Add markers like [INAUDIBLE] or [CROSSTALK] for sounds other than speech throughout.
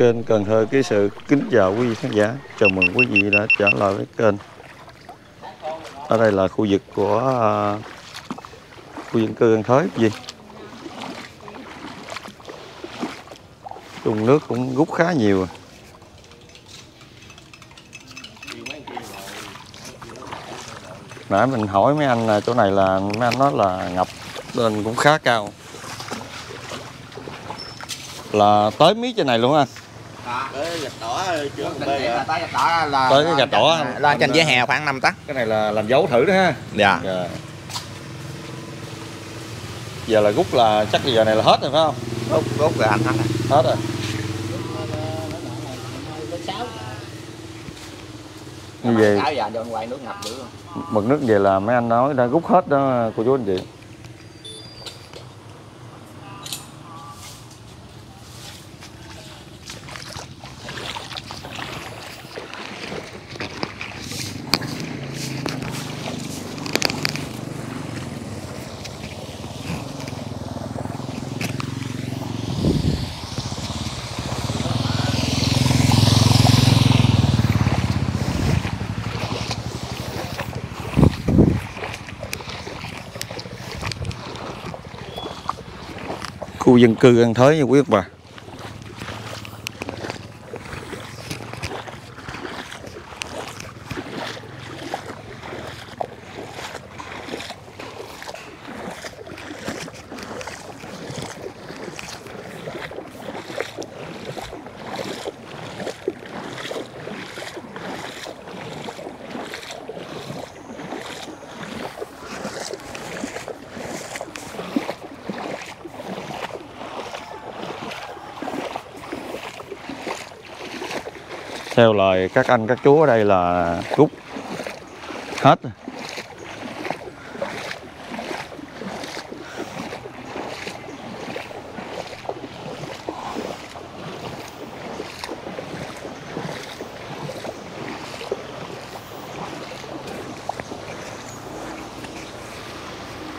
kênh. Cần Thơ ký sự kính chào quý vị khán giả. Chào mừng quý vị đã trở lại với kênh. Ở đây là khu vực của à, khu dân cư Cần Thơ gì? Dùng nước cũng rút khá nhiều à. nãy mình hỏi mấy anh là chỗ này là, mấy anh nói là ngập lên cũng khá cao. Là tới mí trên này luôn anh Tới gạch đỏ là à. tới gạch đỏ là Tới cái gạch đỏ. là trên vỉa hè khoảng 5 tấc cái này là làm dấu thử đó ha. Dạ. Dạ. giờ là rút là chắc giờ này là hết rồi phải không? Rút rút rồi anh hết rồi. Hết rồi. Như vậy. sáu giờ vô quay nước ngập dữ luôn. Mực nước về là mấy anh nói đã rút hết đó cô chú anh chị dân cư An Thới nha quý ông bà lời các anh các chú ở đây là rút hết.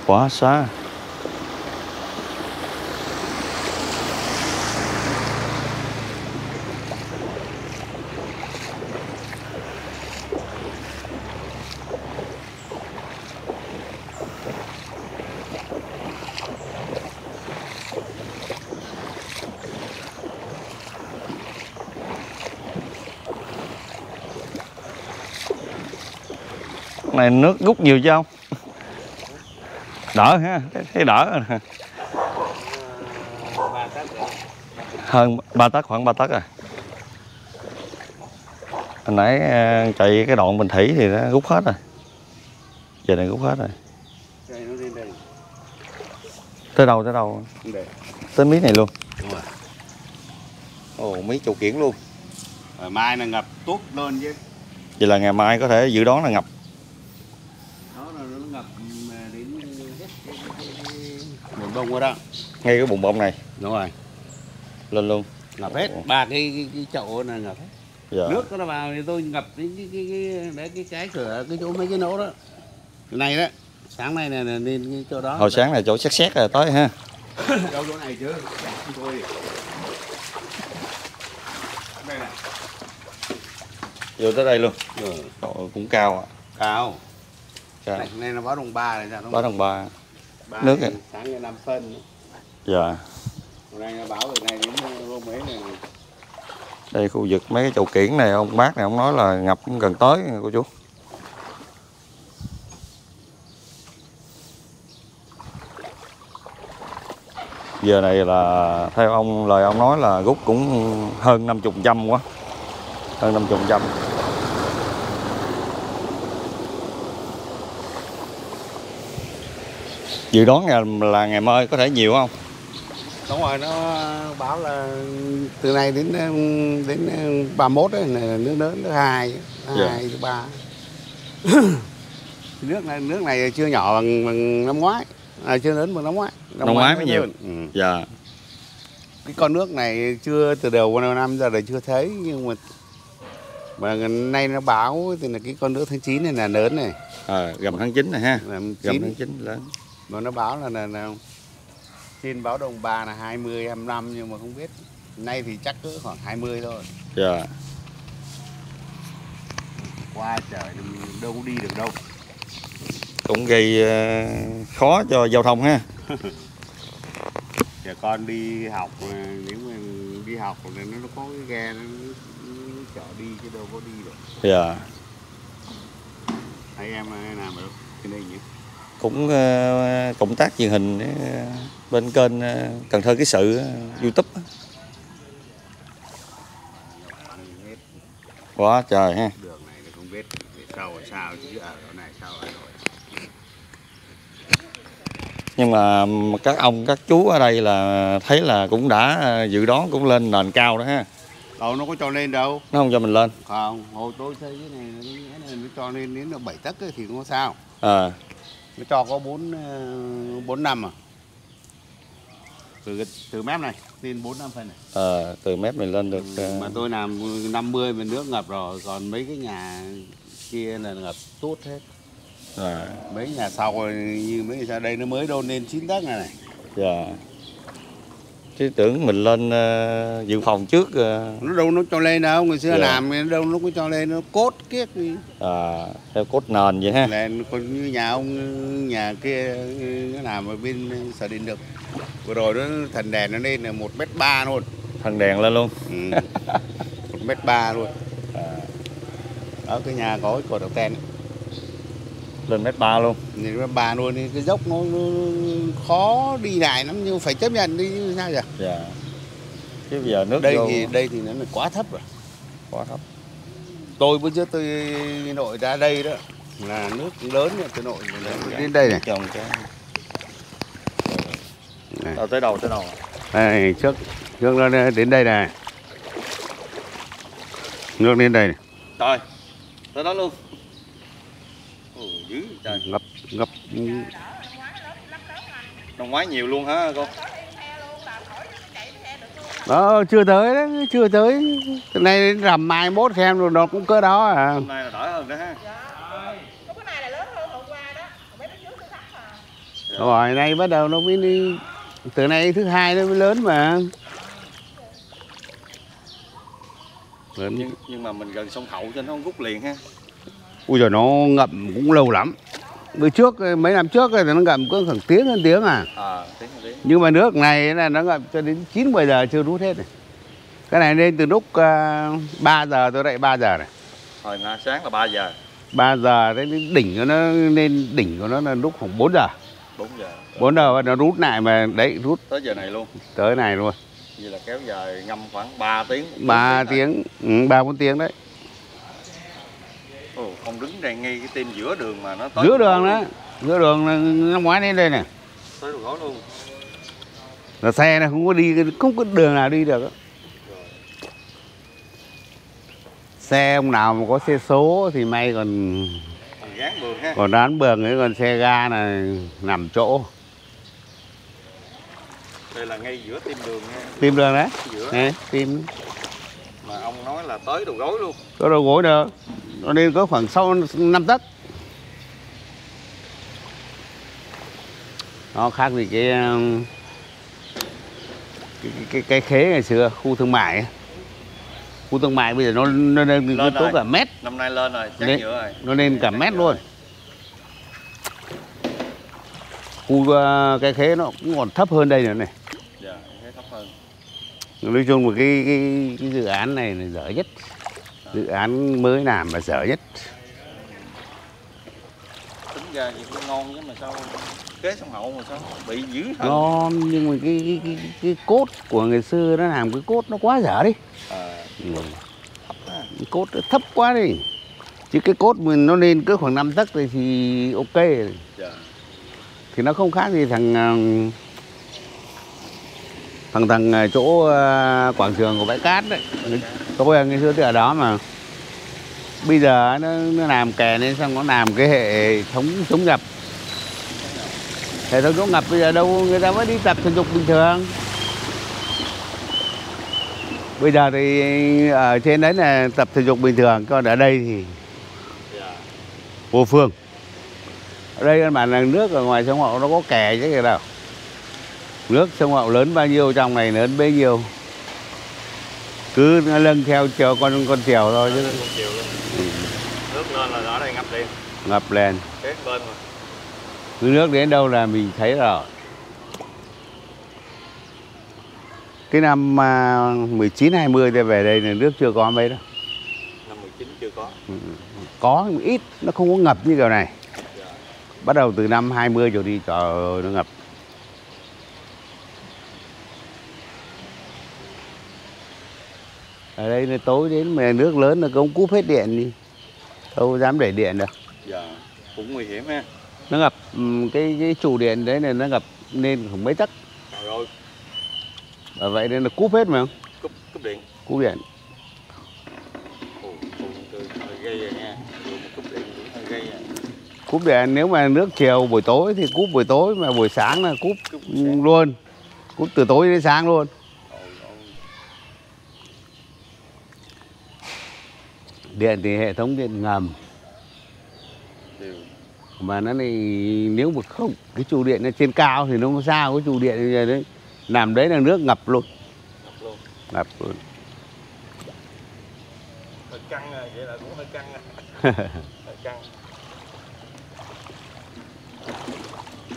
Quá xa. Nước rút nhiều chứ không đỡ ha thấy- đỡ rồi hơn ba tấc khoảng ba tấc à. Hồi nãy ờ, chạy cái đoạn bình thủy thì nó rút hết rồi. Giờ này rút hết rồi. Tới đâu tới đâu? Tới mí này luôn. Rồi. ồ mí chục kiển luôn. Rồi mai là ngập tuốt lên chứ. vậy là ngày mai có thể dự đoán là ngập bông rồi đó. ngay cái bụng bông này Đúng rồi. lên luôn Ngập hết. Ba cái cái, cái chậu này ngập hết. dạ. Nước nó vào thì tôi ngập đến cái cái cái để cái cái cửa cái chỗ mấy cái nỗ đó. Cái này đó. Sáng nay này là lên cái chỗ đó. hồi sáng này chỗ xét xét rồi tới ha Đâu chỗ này chứ. Thôi. Đây này. vô tới đây luôn Ừ. Cũng cao ạ Cao. cao Này, này nó báo đồng ba này nó ba đồng Ba nước này. sáng ngày năm phân dạ. Hôm nay nó báo từ này đến hôm mấy này đây khu vực mấy cái chậu kiển này ông bác này ông nói là ngập cũng gần tới cô chú. Giờ này là theo ông lời ông nói là rút cũng hơn 50 trăm quá. Hơn 50 trăm dự đoán là, là ngày mai có thể nhiều không? Đúng rồi nó báo là từ này đến đến 31 đấy là nước lớn nước hai Dạ. hai thứ ba. [COUGHS] Nước này nước này chưa nhỏ bằng, bằng năm ngoái à, chưa lớn bằng năm ngoái. Năm ngoái mới nhiều. ừ. dạ. Cái con nước này chưa từ đầu năm giờ là chưa thấy nhưng mà mà nay nó báo thì là cái con nước tháng 9 này là lớn này. À, gầm tháng 9 này ha. Gầm 9 tháng 9 lớn mà nó báo là là, là trên báo đồng ba là 20 25 nhưng mà không biết. Nay thì chắc cỡ khoảng 20 thôi. Dạ. Qua trời đâu có đi được đâu. Cũng gây ờ, khó cho giao thông ha. [LAUGHS] Trẻ con đi học mà nếu mà đi học thì nó có cái ghe nó, nó chở đi chứ đâu có đi được. Dạ. Thấy em làm ở đâu cái này nhỉ cũng ờ, cộng tác truyền hình ờ, bên kênh ờ, Cần Thơ ký sự YouTube quá trời ha. Đường này không biết sau sao chứ ở chỗ này sao ở rồi nhưng mà các ông các chú ở đây là thấy là cũng đã dự đoán cũng lên nền cao đó ha. Đâu nó có cho lên đâu. Nó không cho mình lên. Không hồi tôi xây cái này nó cho lên đến bảy tấc thì không có sao. À nó cho có bốn ờ, bốn năm à? Từ từ mép này lên bốn năm phân này. Ờ, từ mép này lên được ờ, mà tôi làm 50 mà nước ngập rồi còn mấy cái nhà kia là ngập tốt hết. À, mấy nhà sau như mấy nhà sau đây nó mới đôn lên 9 tấc này này. Dạ chứ tưởng mình lên ờ, dự phòng trước ờ, nó đâu nó cho lên đâu người xưa Dạ. làm nó đâu nó có cho lên nó cốt kiết đi. À, theo cốt nền vậy ha. Lên còn như nhà ông nhà kia nó làm ở bên sở điện được vừa rồi nó thần đèn nó lên là một mét ba luôn. Thằng đèn lên luôn. Ừ. một mét ba luôn. À, đó cái nhà có cái cột đầu ten. ấy. Lên mét ba luôn. Nhìn mét ba luôn thì cái dốc nó, nó khó đi lại lắm nhưng phải chấp nhận đi như sao vậy? Dạ. Chứ bây giờ nước đây vô thì đây thì nó là quá thấp rồi. Quá thấp. Tôi bữa trước tôi nội ra đây đó là nước lớn nha tôi nội đến đây này. Trồng cái Này. Tới đâu tới đâu đây trước trước nó đến đây này. Nước đến đây này. trời tới đó luôn trời. Ngập ngập. Năm ngoái nhiều luôn hả cô? Đó chưa tới đấy chưa tới. Này đến rằm mai mốt xem rồi nó cũng cỡ đó à. Hôm nay là đỡ hơn đó ha. Có cái này là lớn hơn hôm qua đó. Còn mấy cái trước tôi thấp mà. rồi nay bắt đầu nó mới đi. Từ nay thứ hai nó mới lớn mà. Lớn. Nhưng nhưng mà mình gần sông hậu cho nó không rút liền ha. Ui rồi nó ngậm cũng lâu lắm bữa trước mấy năm trước thì nó ngậm có khoảng tiếng hơn tiếng à à tiếng tiếng nhưng mà nước này là nó ngập cho đến 9 10 giờ chưa rút hết này. Cái này lên từ lúc uh, 3 giờ tôi dậy 3 giờ này. hồi na sáng là 3 giờ 3 giờ đến đỉnh của nó lên đỉnh của nó là lúc khoảng 4 giờ. 4 giờ 4 giờ và nó rút lại mà đấy rút tới giờ này luôn tới này luôn. vậy là kéo dài ngâm khoảng 3 tiếng 3 4 tiếng, ừ, 3 4 tiếng đấy. Không đứng đây ngay cái tim giữa đường mà nó tới Giữa đường đó, giữa đường năm ngoái đến đây này. tới đầu gối luôn. Là xe này không có đi không có đường nào đi được. Xe ông nào mà có xe số thì may còn Thằng gán ha. còn đán bường ấy còn xe ga này nằm chỗ. Đây là ngay giữa tim đường nha. Tim đường đấy. Giữa. Nè tim. Mà ông nói là tới đầu gối luôn. Có đầu gối đâu nó nên có khoảng sau 5 tấc. Nó khác gì cái um, cái, cái, cái khế ngày xưa khu thương mại ấy. khu thương mại bây giờ nó nó lên nó Lên tốt cả mét. Năm nay lên rồi chắc Đấy. nhựa rồi. nó lên cả mét luôn. khu uh, cái khế nó cũng còn thấp hơn đây nữa này. Dạ thấp hơn. Nói chung là cái cái, cái dự án này là dở nhất dự án mới làm mà dở nhất. Tính ra thì cũng ngon chứ mà sao kế sông hậu mà sao bị dữ thật ngon nhưng mà cái, cái, cái, cái cốt của người xưa nó làm cái cốt nó quá dở đi. À, ừ. thấp cái cốt nó thấp quá đi. Chứ cái cốt mình nó lên cứ khoảng 5 tấc thì, ok dạ. Thì nó không khác gì thằng ờ, thằng thằng à, chỗ à, quảng trường của bãi cát đấy. Tôi ở ngày xưa thì ở đó mà bây giờ nó, nó làm kè lên xong nó làm cái hệ thống chống ngập. Hệ thống chống ngập bây giờ đâu người ta mới đi tập thể dục bình thường. Bây giờ thì ở trên đấy là tập thể dục bình thường còn ở đây thì vô phương. Ở đây các bạn là nước ở ngoài sông hậu nó có kè chứ gì đâu nước sông hậu lớn bao nhiêu trong này lớn bấy nhiêu. Cứ nó lân theo chiều con con chiều thôi chứ. Luôn. Nước lên là ở đây ngập liền. Ngập lên. Kế bên mà. Cứ nước đến đâu là mình thấy rồi cái năm à, 19 20 thì về đây là nước chưa có mấy đâu. Năm 19 chưa có. Có nhưng ít nó không có ngập như kiểu này. Bắt đầu từ năm 20 trở đi trời ơi nó ngập ở đây là tối đến mà nước lớn là cũng cúp hết điện đi. Đâu dám để điện được. Dạ cũng nguy hiểm ha. Nó ngập ừm, cái cái trụ điện đấy này nó ngập nên khoảng mấy tấc. Ơi. Và vậy nên là cúp hết mà. Không cúp cúp điện. Cúp điện rồi cúp điện nếu mà nước chiều buổi tối thì cúp buổi tối mà buổi sáng là cúp Cúp luôn. Cúp từ tối đến sáng luôn điện thì hệ thống điện ngầm. Mà nó này nếu mà không cái trụ điện nó trên cao thì nó không sao cái trụ điện bây giờ đấy. Nằm đấy là nước ngập luôn. Ngập luôn. Hơi căng à vậy là cũng hơi căng à. [LAUGHS] Hơi căng.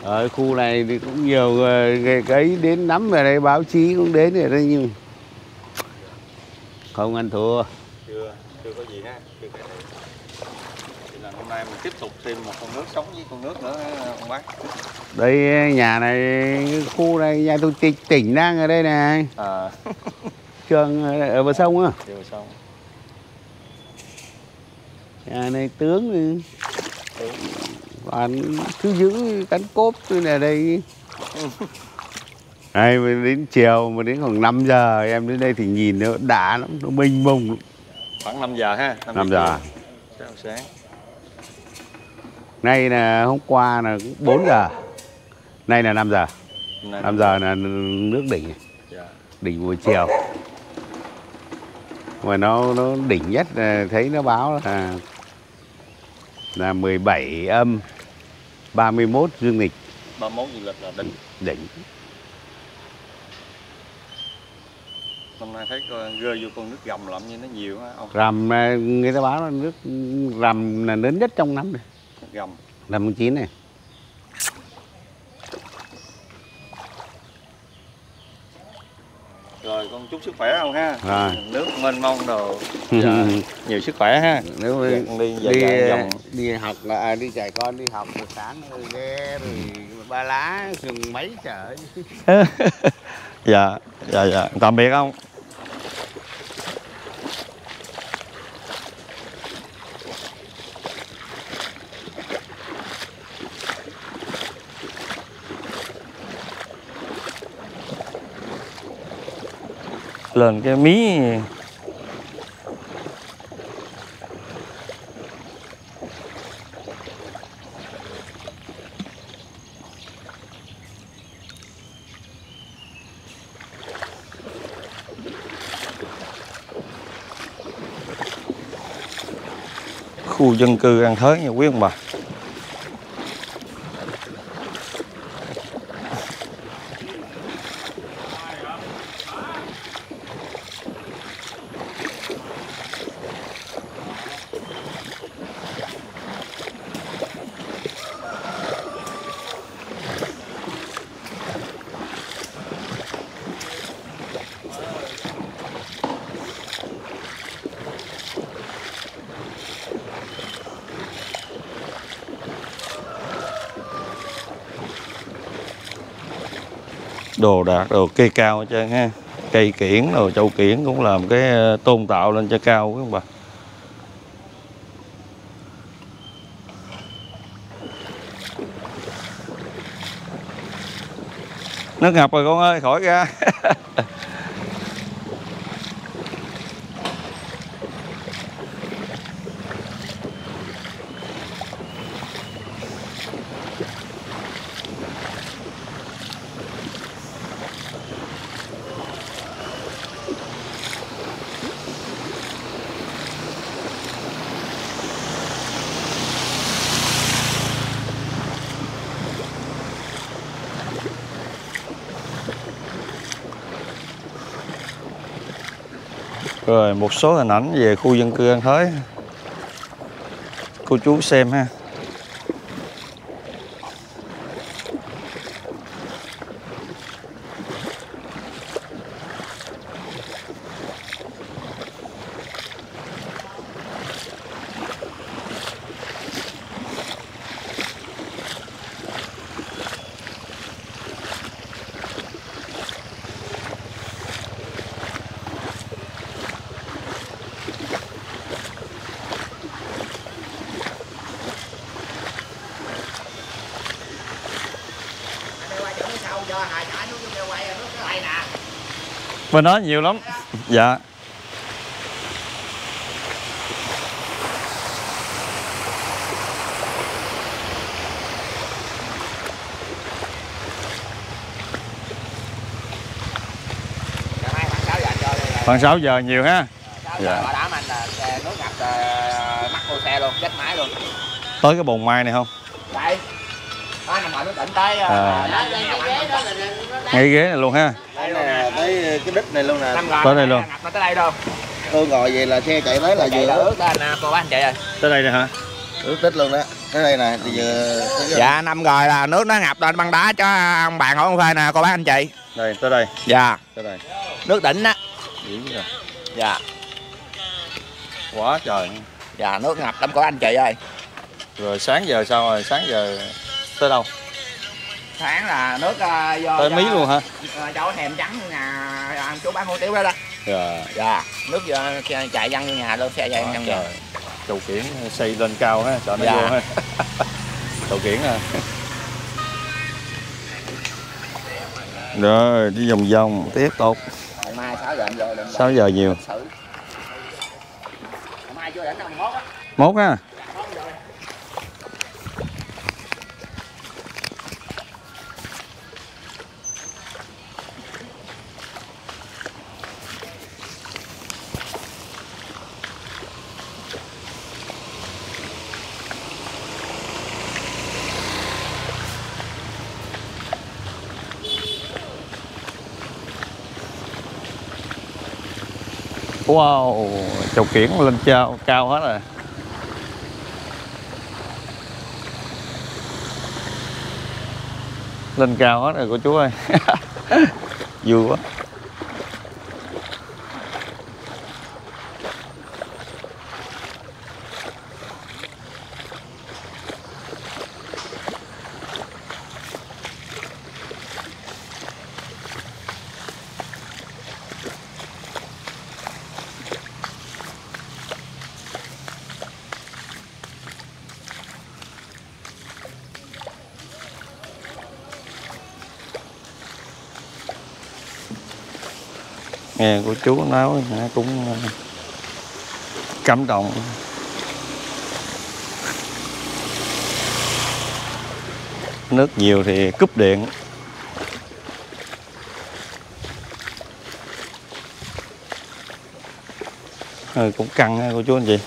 Ở khu này thì cũng nhiều ờ, cái cái đến nắm về đây báo chí cũng đến rồi đấy nhưng không ăn thua chưa chưa có gì ha chưa cái này thì là hôm nay mình tiếp tục thêm một con nước sống với con nước nữa ông bác. Đây nhà này khu này nhà tôi tỉnh, tỉnh đang ở đây này. À. [LAUGHS] Trường ở bờ sông á. Chưa xong nhà này tướng thì toàn cứ giữ cắn cốp tôi là đây. [LAUGHS] Này mà đến chiều mà đến khoảng 5 giờ em đến đây thì nhìn nó đã lắm nó mênh mông lắm. khoảng 5 giờ ha 5 giờ. sáng sáng nay là hôm qua là cũng 4 giờ. Nay là 5 giờ. Hôm nay 5 giờ là nước đỉnh. Dạ. đỉnh buổi chiều. Mà nó nó đỉnh nhất là thấy nó báo là là 17 âm 31 dương lịch. 31 dương lịch là đỉnh. Đỉnh. Hôm nay thấy rơi vô con nước gầm lắm như nó nhiều ha ông. Rằm à, người ta báo là nước rằm là lớn nhất trong năm này gầm. Rằm tháng 9 này. Rồi con chúc sức khỏe không ha. Rồi. nước mênh mông đồ. Dạ. [LAUGHS] nhiều sức khỏe ha. Nếu Dạ, đi đi vòng vòng. đi học là à, đi chạy con đi học buổi sáng rồi ghe rồi ba lá sừng mấy chở [LAUGHS] dạ dạ dạ. Tạm biệt ông lên cái mí. Khu dân cư ăn Thới nha quý ông bà. Đồ đạc, đồ cây cao hết trơn ha. Cây kiển rồi châu kiển cũng làm cái ờ, tôn tạo lên cho cao quý ông bà? Nước ngập rồi con ơi, khỏi ra. [LAUGHS] Rồi, một số hình ảnh về khu dân cư An Thới. Cô chú xem ha Đây qua chỗ phía sau cho hai chả nước vô quay nước cái này nè. Bên đó nhiều lắm Dạ Ngày mai khoảng 6 giờ anh cho đây là Khoảng 6 giờ nhiều ha 6 Dạ. đảm anh là xe nước ngập ờ, mắc cô xe luôn, chết máy luôn. Tới cái bồn mai này không Đây. Đó nằm ngoài nước tỉnh tới À. ờ, năm cái ghế đó là Ngay ghế này luôn ha đây luôn nè. Tới cái đít này luôn nè rồi. Tới đây luôn. Ngập nó tới đây đâu. tôi ngồi về là xe chạy tới là Chạy vừa ướt lên nè, cô bác anh chị ơi. Tới đây nè hả ướt đít luôn đó tới đây nè thì vừa? Dạ năm rồi là nước nó ngập lên băng đá cho ông bạn hỏi ông phê nè cô bác anh chị. Đây tới đây Dạ, Tới đây nước đỉnh á. Rồi Dạ. Quá trời Dạ nước ngập lắm cô anh chị ơi. Rồi sáng giờ sao rồi Sáng giờ tới đâu Sáng là nước ờ, vô Tới cho- mí luôn hả ờ, chỗ thèm trắng nhà anh chú bán hủ tiếu đó đó. Dạ Dạ, nước xe chạy văng vô nhà luôn, xe chạy văng nhà. Chầu kiển xây lên cao ha Sợ nó Dạ. vô ha [LAUGHS] Chầu kiển à Rồi đi vòng vòng tiếp tục mai 6 giờ vô lên. 6 giờ nhiều mốt á. Mốt ha Wow, chầu kiển lên cao, cao hết rồi. Lên cao hết rồi cô chú ơi. [LAUGHS] Vui quá. Nghe của chú nói cũng ờ, cảm động. Nước nhiều thì cúp điện. Ừ, cũng căng của chú anh chị.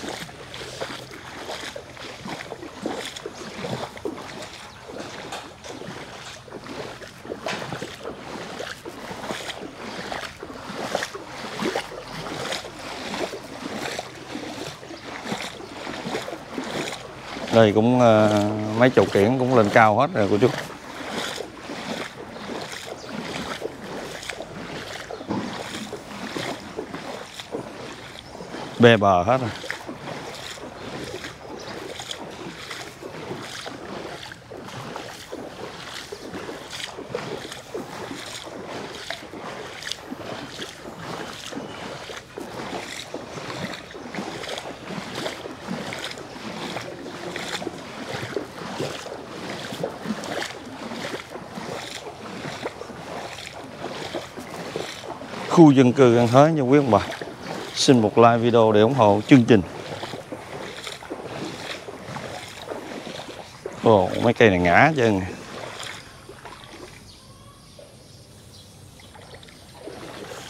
Đây cũng ờ, mấy chục kiển cũng lên cao hết rồi, cô chú. Bê bờ hết rồi. Khu dân cư An Thới nha quý ông bà. Xin một like video để ủng hộ chương trình. Ồ, mấy cây này ngã chứ.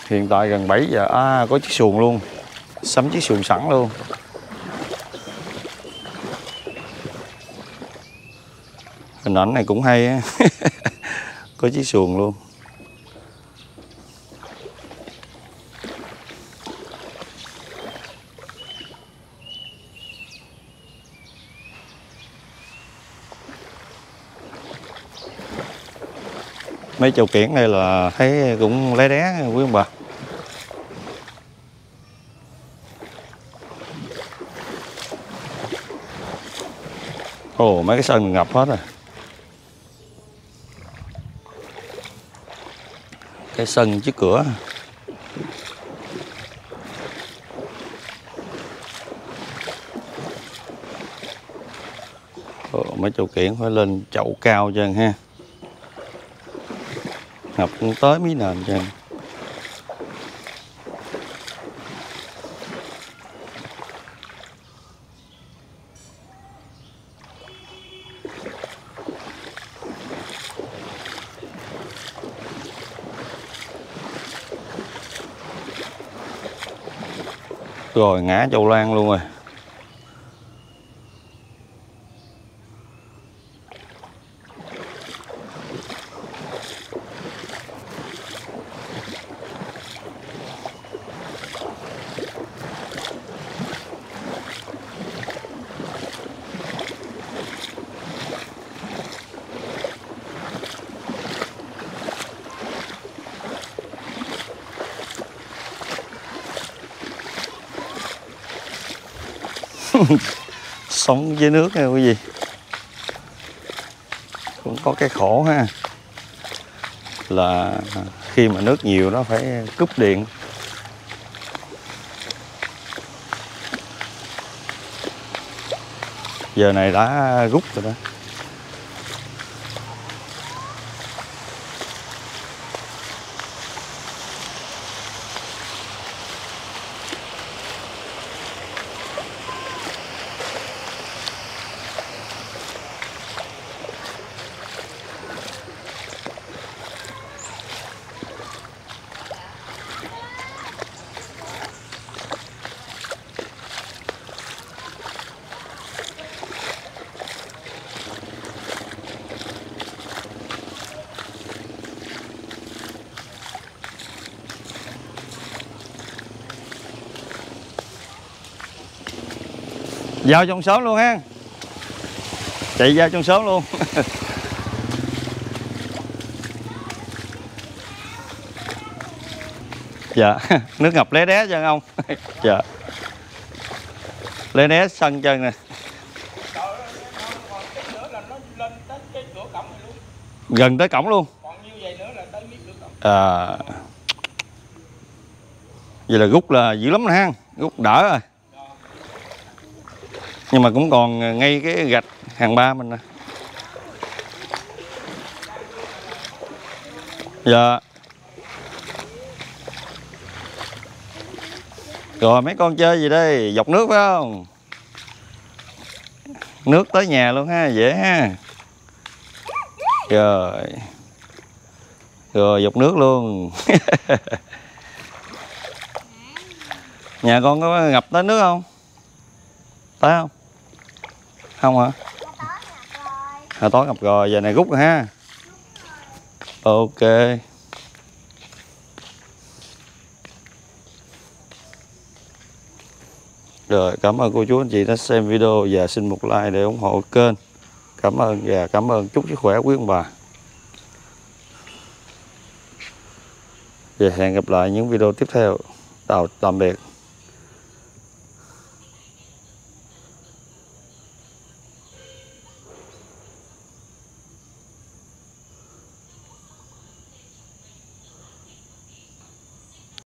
Hiện tại gần 7 giờ. À có chiếc xuồng luôn. Sắm chiếc xuồng sẵn luôn. Hình ảnh này cũng hay á. [LAUGHS] Có chiếc xuồng luôn. Mấy châu kiển này là thấy cũng lé đé quý ông bà. Ồ mấy cái sân ngập hết rồi. Cái sân trước cửa. Ồ, mấy châu kiển phải lên chậu cao chân ha ngập cũng tới mấy nền chân rồi ngã châu lan luôn rồi. [LAUGHS] sống dưới nước nha quý vị cũng có cái khổ ha. Là khi mà nước nhiều nó phải cúp điện. Giờ này đã rút rồi đó. Vào trong sớm luôn ha. Chạy giao trong sớm luôn. [LAUGHS] Dạ nước ngập lé đé chân ông. [LAUGHS] Dạ. Lé đé sân chân nè. Gần tới cổng luôn. À. Vậy là rút là dữ lắm nè ha. Rút đỡ rồi nhưng mà cũng còn ờ, ngay cái gạch hàng ba mình nè. Dạ. Rồi, mấy con chơi gì đây? Dọc nước phải không? Nước tới nhà luôn ha, dễ ha. Rồi. Rồi, dọc nước luôn. [LAUGHS] Nhà con có ngập tới nước không? Tới không? Không hả? À, tối ngập rồi giờ này rút rồi ha. Ok. Rồi cảm ơn cô chú anh chị đã xem video và xin một like để ủng hộ kênh. Cảm ơn và cảm ơn. Chúc sức khỏe quý ông bà. Và hẹn gặp lại những video tiếp theo. Tạm biệt.